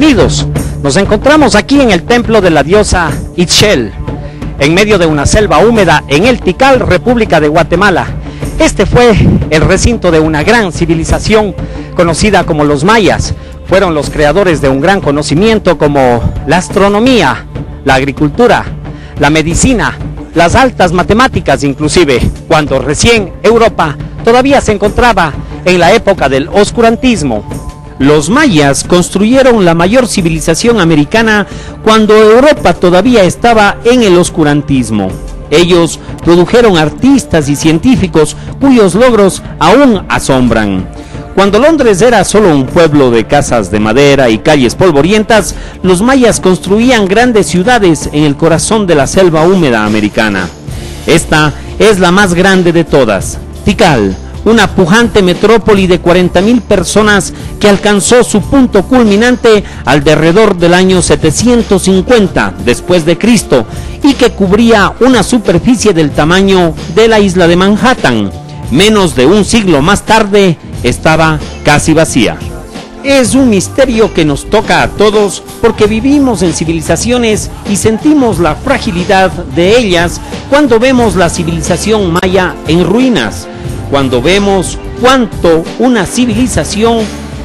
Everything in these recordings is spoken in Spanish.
Bienvenidos. Nos encontramos aquí en el templo de la diosa Itzel, en medio de una selva húmeda en el Tikal, República de Guatemala. Este fue el recinto de una gran civilización conocida como los mayas. Fueron los creadores de un gran conocimiento como la astronomía, la agricultura, la medicina, las altas matemáticas inclusive, cuando recién Europa todavía se encontraba en la época del oscurantismo. Los mayas construyeron la mayor civilización americana cuando Europa todavía estaba en el oscurantismo. Ellos produjeron artistas y científicos cuyos logros aún asombran. Cuando Londres era solo un pueblo de casas de madera y calles polvorientas, los mayas construían grandes ciudades en el corazón de la selva húmeda americana. Esta es la más grande de todas, Tikal, una pujante metrópoli de 40.000 personas que alcanzó su punto culminante alrededor del año 750 después de Cristo y que cubría una superficie del tamaño de la isla de Manhattan. Menos de un siglo más tarde estaba casi vacía. Es un misterio que nos toca a todos porque vivimos en civilizaciones y sentimos la fragilidad de ellas cuando vemos la civilización maya en ruinas cuando vemos cuánto una civilización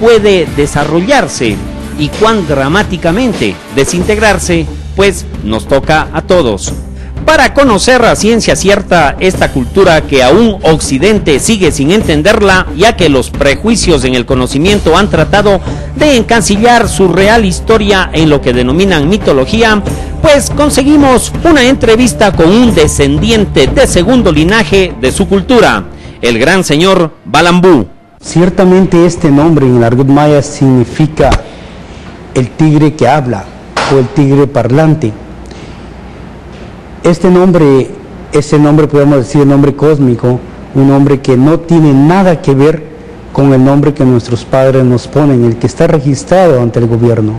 puede desarrollarse y cuán dramáticamente desintegrarse, pues nos toca a todos. Para conocer a ciencia cierta esta cultura que aún Occidente sigue sin entenderla, ya que los prejuicios en el conocimiento han tratado de encancillar su real historia en lo que denominan mitología, pues conseguimos una entrevista con un descendiente de segundo linaje de su cultura el gran señor Balambú. Ciertamente este nombre en argot maya significa el tigre que habla o el tigre parlante. Este nombre es el nombre, podemos decir, el nombre cósmico, un nombre que no tiene nada que ver con el nombre que nuestros padres nos ponen, el que está registrado ante el gobierno.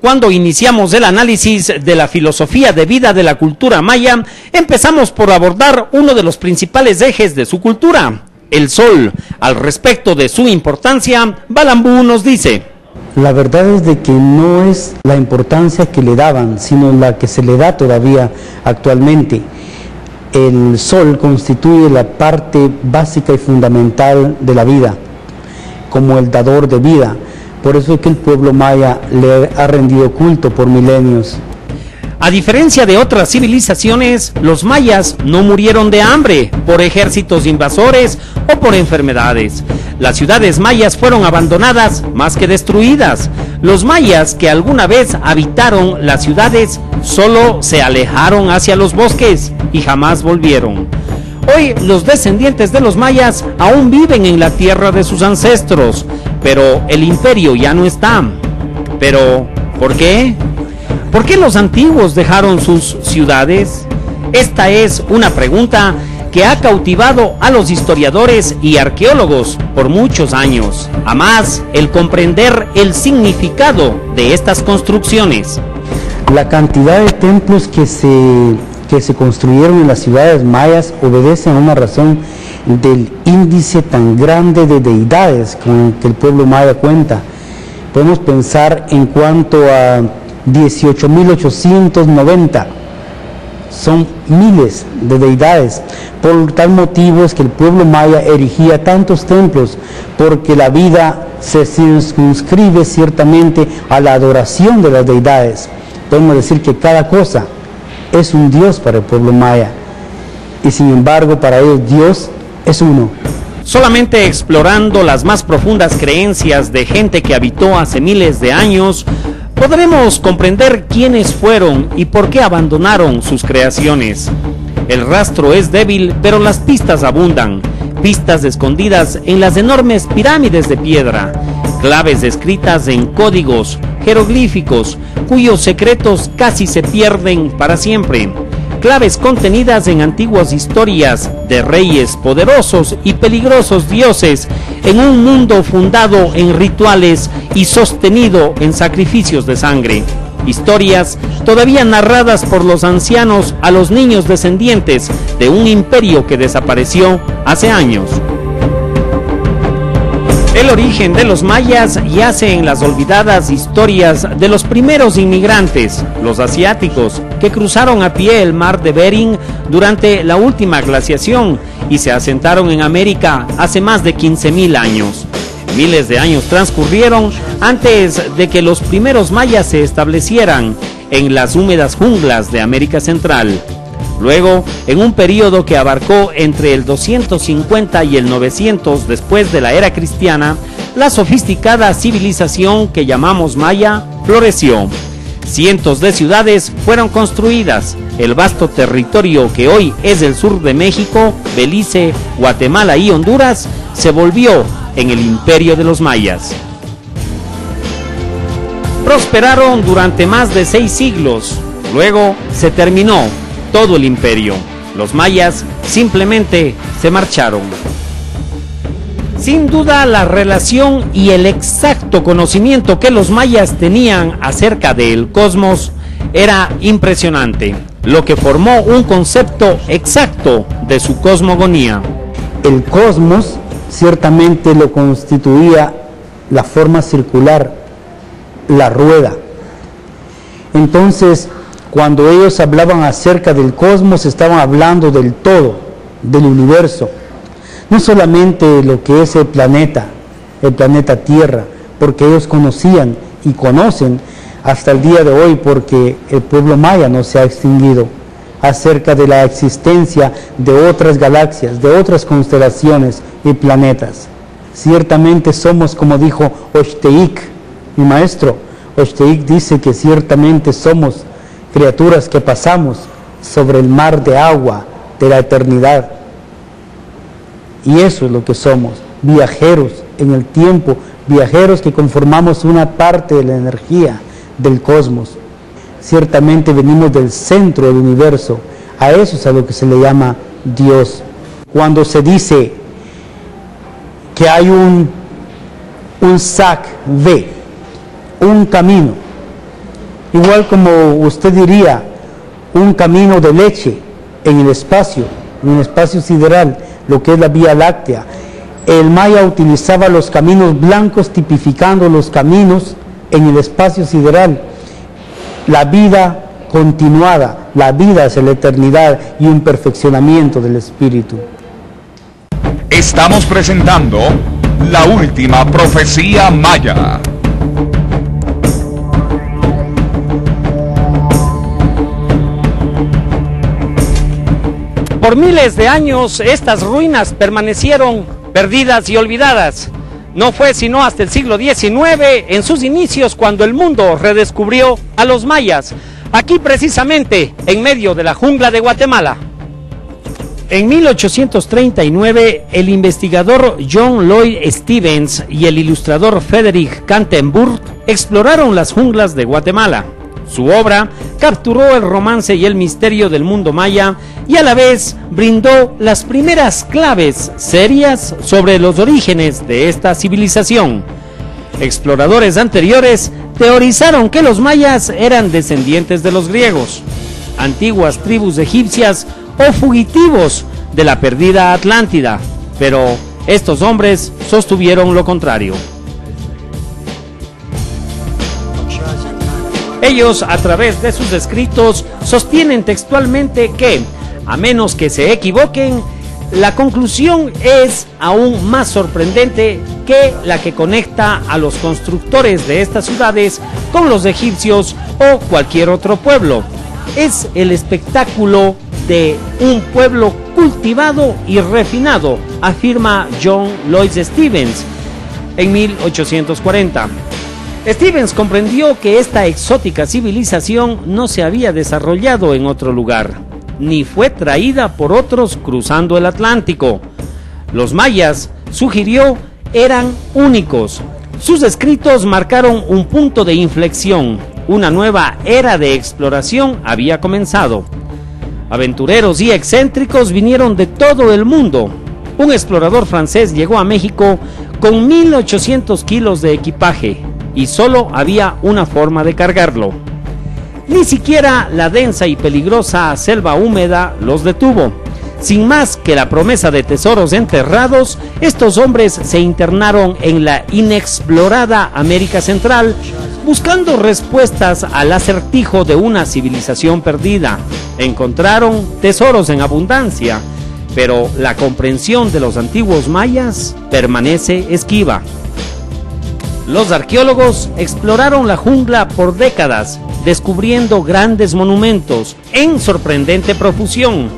Cuando iniciamos el análisis de la filosofía de vida de la cultura maya, empezamos por abordar uno de los principales ejes de su cultura, el sol. Al respecto de su importancia, Balambú nos dice. La verdad es de que no es la importancia que le daban, sino la que se le da todavía actualmente. El sol constituye la parte básica y fundamental de la vida, como el dador de vida por eso es que el pueblo maya le ha rendido culto por milenios. A diferencia de otras civilizaciones, los mayas no murieron de hambre, por ejércitos invasores o por enfermedades. Las ciudades mayas fueron abandonadas más que destruidas. Los mayas que alguna vez habitaron las ciudades solo se alejaron hacia los bosques y jamás volvieron. Hoy los descendientes de los mayas aún viven en la tierra de sus ancestros, pero el imperio ya no está. Pero, ¿por qué? ¿Por qué los antiguos dejaron sus ciudades? Esta es una pregunta que ha cautivado a los historiadores y arqueólogos por muchos años. A más, el comprender el significado de estas construcciones. La cantidad de templos que se, que se construyeron en las ciudades mayas obedecen a una razón del índice tan grande de deidades con el que el pueblo maya cuenta. Podemos pensar en cuanto a 18.890, son miles de deidades. Por tal motivo es que el pueblo maya erigía tantos templos, porque la vida se circunscribe ciertamente a la adoración de las deidades. Podemos decir que cada cosa es un Dios para el pueblo maya. Y sin embargo, para ellos Dios es uno. Solamente explorando las más profundas creencias de gente que habitó hace miles de años, podremos comprender quiénes fueron y por qué abandonaron sus creaciones. El rastro es débil, pero las pistas abundan, pistas escondidas en las enormes pirámides de piedra, claves escritas en códigos jeroglíficos cuyos secretos casi se pierden para siempre claves contenidas en antiguas historias de reyes poderosos y peligrosos dioses en un mundo fundado en rituales y sostenido en sacrificios de sangre. Historias todavía narradas por los ancianos a los niños descendientes de un imperio que desapareció hace años. El origen de los mayas yace en las olvidadas historias de los primeros inmigrantes, los asiáticos, que cruzaron a pie el mar de Bering durante la última glaciación y se asentaron en América hace más de 15.000 años. Miles de años transcurrieron antes de que los primeros mayas se establecieran en las húmedas junglas de América Central. Luego, en un periodo que abarcó entre el 250 y el 900 después de la era cristiana, la sofisticada civilización que llamamos maya floreció. Cientos de ciudades fueron construidas. El vasto territorio que hoy es el sur de México, Belice, Guatemala y Honduras se volvió en el imperio de los mayas. Prosperaron durante más de seis siglos. Luego se terminó todo el imperio. Los mayas simplemente se marcharon. Sin duda la relación y el exacto conocimiento que los mayas tenían acerca del cosmos era impresionante, lo que formó un concepto exacto de su cosmogonía. El cosmos ciertamente lo constituía la forma circular, la rueda. Entonces, cuando ellos hablaban acerca del cosmos, estaban hablando del todo, del universo. No solamente lo que es el planeta, el planeta Tierra, porque ellos conocían y conocen hasta el día de hoy, porque el pueblo maya no se ha extinguido, acerca de la existencia de otras galaxias, de otras constelaciones y planetas. Ciertamente somos, como dijo Oshteik, mi maestro, Oshteik dice que ciertamente somos criaturas que pasamos sobre el mar de agua de la eternidad. Y eso es lo que somos, viajeros en el tiempo, viajeros que conformamos una parte de la energía del cosmos. Ciertamente venimos del centro del universo, a eso es a lo que se le llama Dios. Cuando se dice que hay un, un sac de, un camino, Igual como usted diría, un camino de leche en el espacio, en el espacio sideral, lo que es la Vía Láctea. El maya utilizaba los caminos blancos tipificando los caminos en el espacio sideral. La vida continuada, la vida hacia la eternidad y un perfeccionamiento del espíritu. Estamos presentando la última profecía maya. Por miles de años estas ruinas permanecieron perdidas y olvidadas. No fue sino hasta el siglo XIX, en sus inicios, cuando el mundo redescubrió a los mayas, aquí precisamente en medio de la jungla de Guatemala. En 1839, el investigador John Lloyd Stevens y el ilustrador Frederick Cantenburg exploraron las junglas de Guatemala. Su obra capturó el romance y el misterio del mundo maya y a la vez brindó las primeras claves serias sobre los orígenes de esta civilización. Exploradores anteriores teorizaron que los mayas eran descendientes de los griegos, antiguas tribus egipcias o fugitivos de la perdida Atlántida, pero estos hombres sostuvieron lo contrario. Ellos, a través de sus escritos, sostienen textualmente que, a menos que se equivoquen, la conclusión es aún más sorprendente que la que conecta a los constructores de estas ciudades con los egipcios o cualquier otro pueblo. Es el espectáculo de un pueblo cultivado y refinado, afirma John Lloyd Stevens en 1840. Stevens comprendió que esta exótica civilización no se había desarrollado en otro lugar, ni fue traída por otros cruzando el Atlántico. Los mayas, sugirió, eran únicos. Sus escritos marcaron un punto de inflexión. Una nueva era de exploración había comenzado. Aventureros y excéntricos vinieron de todo el mundo. Un explorador francés llegó a México con 1.800 kilos de equipaje, y solo había una forma de cargarlo. Ni siquiera la densa y peligrosa selva húmeda los detuvo. Sin más que la promesa de tesoros enterrados, estos hombres se internaron en la inexplorada América Central, buscando respuestas al acertijo de una civilización perdida. Encontraron tesoros en abundancia, pero la comprensión de los antiguos mayas permanece esquiva. Los arqueólogos exploraron la jungla por décadas, descubriendo grandes monumentos en sorprendente profusión.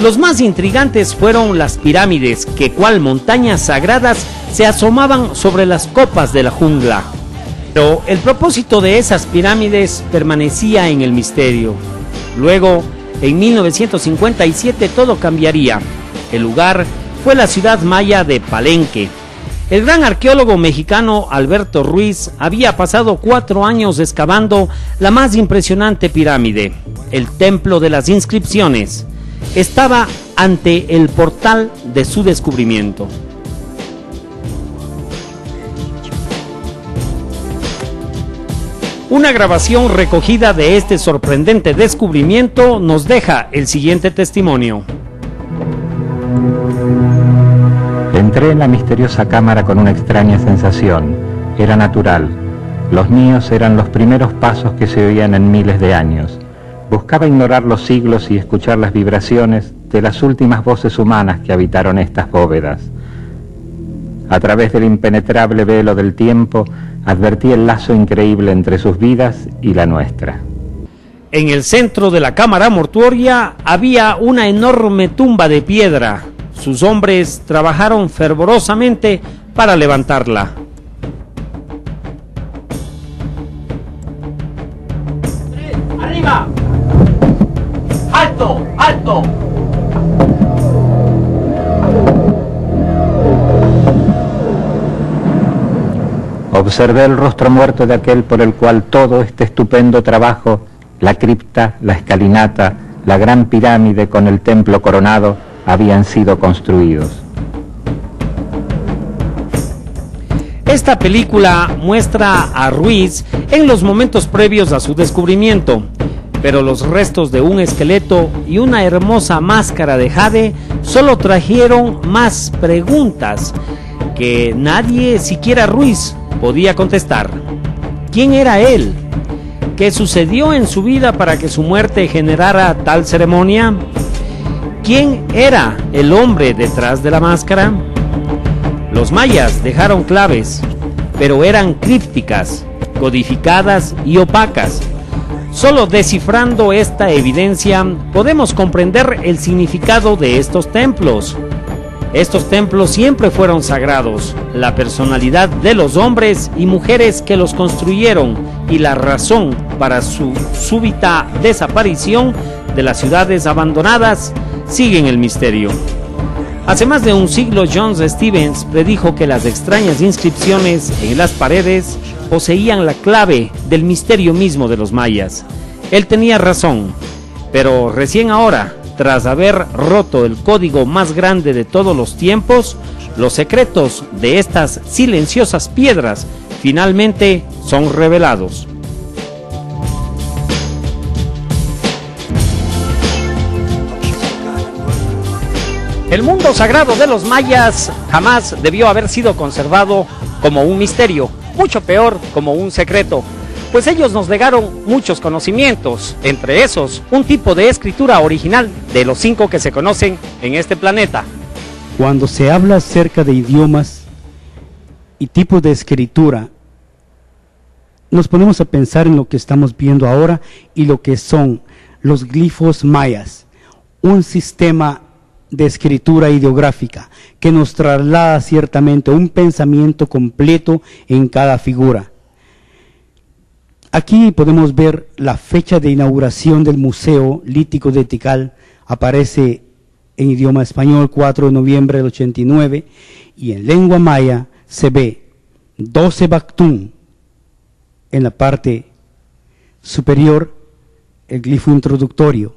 Los más intrigantes fueron las pirámides, que cual montañas sagradas se asomaban sobre las copas de la jungla. Pero el propósito de esas pirámides permanecía en el misterio. Luego, en 1957 todo cambiaría. El lugar fue la ciudad maya de Palenque. El gran arqueólogo mexicano Alberto Ruiz había pasado cuatro años excavando la más impresionante pirámide, el Templo de las Inscripciones. Estaba ante el portal de su descubrimiento. Una grabación recogida de este sorprendente descubrimiento nos deja el siguiente testimonio. Entré en la misteriosa cámara con una extraña sensación. Era natural. Los míos eran los primeros pasos que se oían en miles de años. Buscaba ignorar los siglos y escuchar las vibraciones de las últimas voces humanas que habitaron estas bóvedas. A través del impenetrable velo del tiempo, advertí el lazo increíble entre sus vidas y la nuestra. En el centro de la cámara mortuoria había una enorme tumba de piedra. Sus hombres trabajaron fervorosamente para levantarla. ¡Arriba! ¡Alto! ¡Alto! Observé el rostro muerto de aquel por el cual todo este estupendo trabajo, la cripta, la escalinata, la gran pirámide con el templo coronado, habían sido construidos. Esta película muestra a Ruiz en los momentos previos a su descubrimiento, pero los restos de un esqueleto y una hermosa máscara de jade solo trajeron más preguntas que nadie, siquiera Ruiz, podía contestar. ¿Quién era él? ¿Qué sucedió en su vida para que su muerte generara tal ceremonia? ¿Quién era el hombre detrás de la máscara? Los mayas dejaron claves, pero eran crípticas, codificadas y opacas. Solo descifrando esta evidencia podemos comprender el significado de estos templos. Estos templos siempre fueron sagrados, la personalidad de los hombres y mujeres que los construyeron y la razón para su súbita desaparición de las ciudades abandonadas siguen el misterio. Hace más de un siglo John Stevens predijo que las extrañas inscripciones en las paredes poseían la clave del misterio mismo de los mayas. Él tenía razón, pero recién ahora tras haber roto el código más grande de todos los tiempos, los secretos de estas silenciosas piedras finalmente son revelados. El mundo sagrado de los mayas jamás debió haber sido conservado como un misterio, mucho peor como un secreto pues ellos nos legaron muchos conocimientos, entre esos un tipo de escritura original de los cinco que se conocen en este planeta. Cuando se habla acerca de idiomas y tipos de escritura, nos ponemos a pensar en lo que estamos viendo ahora y lo que son los glifos mayas, un sistema de escritura ideográfica que nos traslada ciertamente un pensamiento completo en cada figura. Aquí podemos ver la fecha de inauguración del Museo Lítico de Tikal, aparece en idioma español 4 de noviembre del 89 y en lengua maya se ve 12 Bactún en la parte superior, el glifo introductorio,